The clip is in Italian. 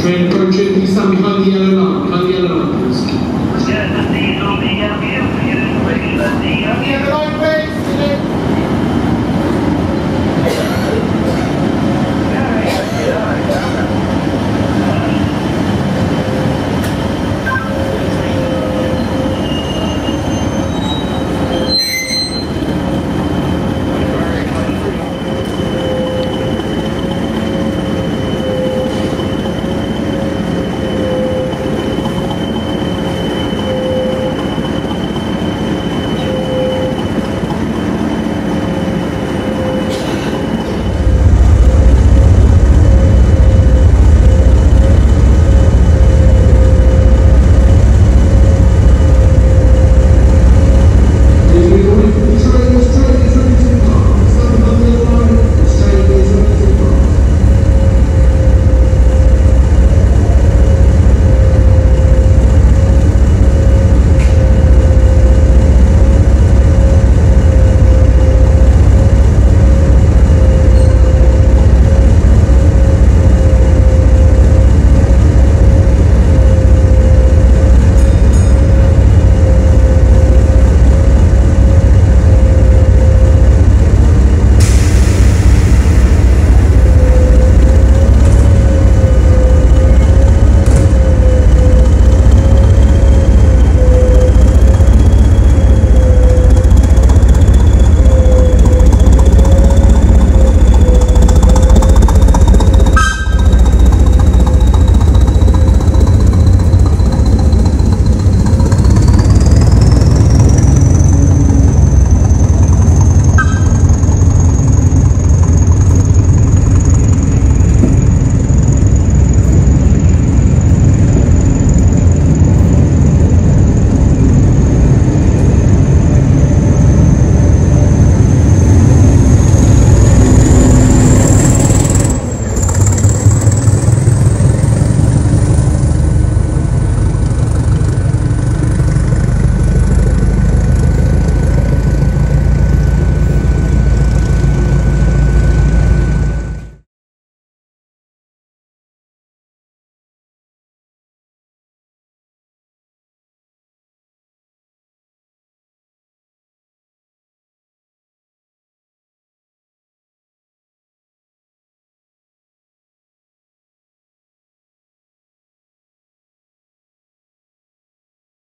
cioè il progetto di sta behind di yellow